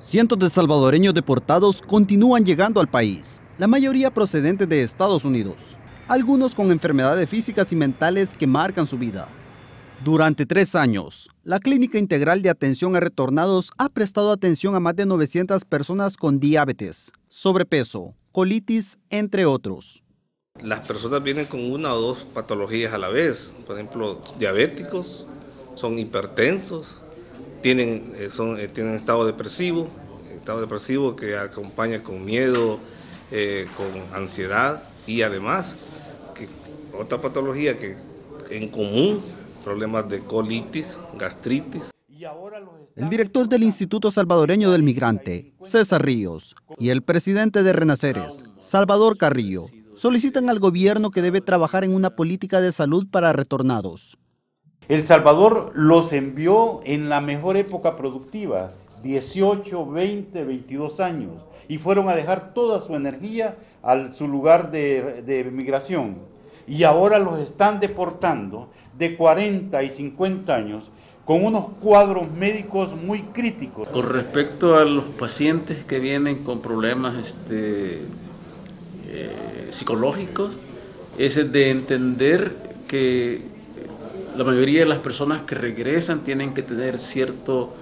Cientos de salvadoreños deportados continúan llegando al país, la mayoría procedentes de Estados Unidos, algunos con enfermedades físicas y mentales que marcan su vida. Durante tres años, la Clínica Integral de Atención a Retornados ha prestado atención a más de 900 personas con diabetes, sobrepeso, colitis, entre otros. Las personas vienen con una o dos patologías a la vez, por ejemplo, diabéticos, son hipertensos, tienen, eh, son, eh, tienen estado depresivo, estado depresivo que acompaña con miedo, eh, con ansiedad y además que otra patología que en común, problemas de colitis, gastritis. El director del Instituto Salvadoreño del Migrante, César Ríos, y el presidente de Renaceres, Salvador Carrillo, solicitan al gobierno que debe trabajar en una política de salud para retornados. El Salvador los envió en la mejor época productiva, 18, 20, 22 años, y fueron a dejar toda su energía a su lugar de, de migración. Y ahora los están deportando de 40 y 50 años con unos cuadros médicos muy críticos. Con respecto a los pacientes que vienen con problemas este, eh, psicológicos, es de entender que la mayoría de las personas que regresan tienen que tener cierto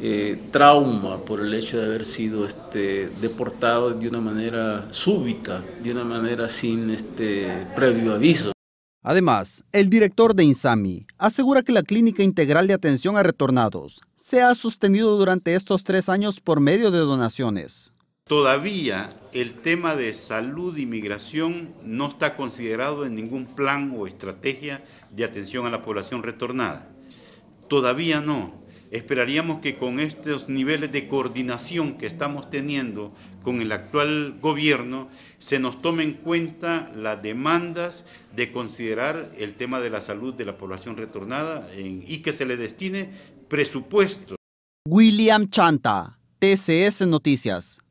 eh, trauma por el hecho de haber sido este, deportados de una manera súbita, de una manera sin este, previo aviso. Además, el director de INSAMI asegura que la Clínica Integral de Atención a Retornados se ha sostenido durante estos tres años por medio de donaciones. Todavía el tema de salud y migración no está considerado en ningún plan o estrategia de atención a la población retornada. Todavía no. Esperaríamos que con estos niveles de coordinación que estamos teniendo con el actual gobierno, se nos tome en cuenta las demandas de considerar el tema de la salud de la población retornada y que se le destine presupuesto. William Chanta, TCS Noticias.